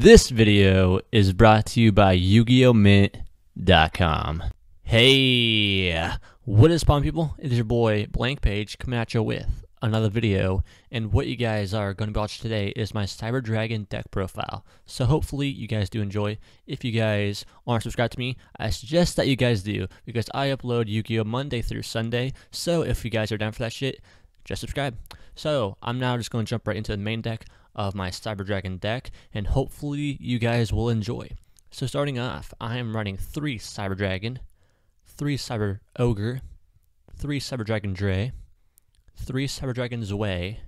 This video is brought to you by Yu-Gi-Oh! Mint.com. Hey, what is poppin' people? It is your boy Blank Page coming at you with another video, and what you guys are going to watch today is my Cyber Dragon deck profile. So hopefully you guys do enjoy. If you guys aren't subscribed to me, I suggest that you guys do because I upload Yu-Gi-Oh! Monday through Sunday. So if you guys are down for that shit, just subscribe. So I'm now just going to jump right into the main deck of my Cyber Dragon deck, and hopefully you guys will enjoy. So starting off, I am running three Cyber Dragon, three Cyber Ogre, three Cyber Dragon Drei, three Cyber Dragon Zwei,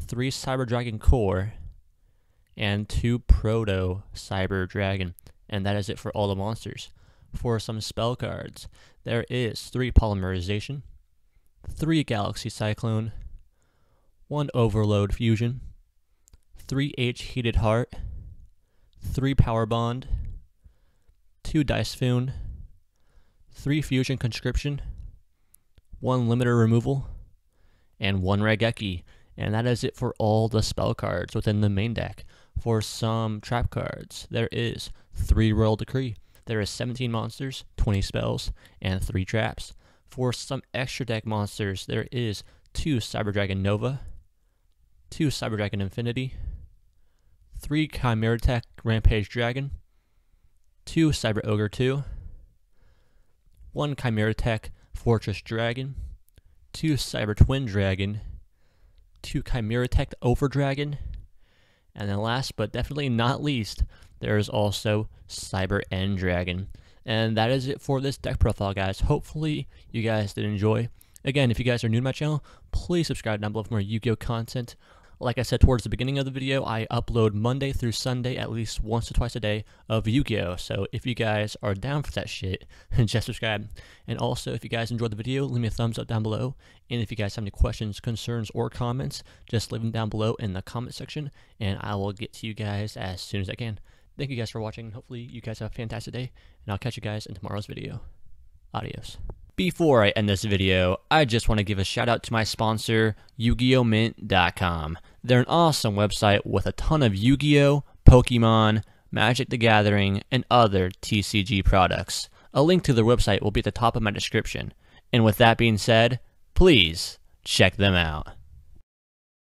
three Cyber Dragon Core, and two Proto Cyber Dragon. And that is it for all the monsters. For some spell cards, there is three Polymerization, three Galaxy Cyclone, one Overload Fusion, 3H Heated Heart, 3 Power Bond, 2 Dicephoon, 3 Fusion Conscription, 1 Limiter Removal, and 1 Raigeki. And that is it for all the spell cards within the main deck. For some trap cards, there is 3 Royal Decree. There is 17 monsters, 20 spells, and 3 traps. For some extra deck monsters, there is 2 Cyber Dragon Nova, 2 Cyber Dragon Infinity, 3 Chimera Tech Rampage Dragon, 2 Cyber Ogre 2, 1 Chimera Tech Fortress Dragon, 2 Cyber Twin Dragon, 2 Chimera Tech Over Dragon, and then last but definitely not least, there is also Cyber End Dragon. And that is it for this deck profile, guys. Hopefully, you guys did enjoy. Again, if you guys are new to my channel, please subscribe down below for more Yu-Gi-Oh! content. Like I said towards the beginning of the video, I upload Monday through Sunday at least once or twice a day of Yu-Gi-Oh! So if you guys are down for that shit, just subscribe. And also, if you guys enjoyed the video, leave me a thumbs up down below. And if you guys have any questions, concerns, or comments, just leave them down below in the comment section, and I will get to you guys as soon as I can. Thank you guys for watching. Hopefully, you guys have a fantastic day, and I'll catch you guys in tomorrow's video. Adios. Before I end this video, I just want to give a shout out to my sponsor, Yu-Gi-Oh! They're an awesome website with a ton of Yu-Gi-Oh!, Pokemon, Magic the Gathering, and other TCG products. A link to their website will be at the top of my description. And with that being said, please check them out.